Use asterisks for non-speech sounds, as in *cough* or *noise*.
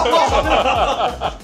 Oh, *laughs* no. *laughs*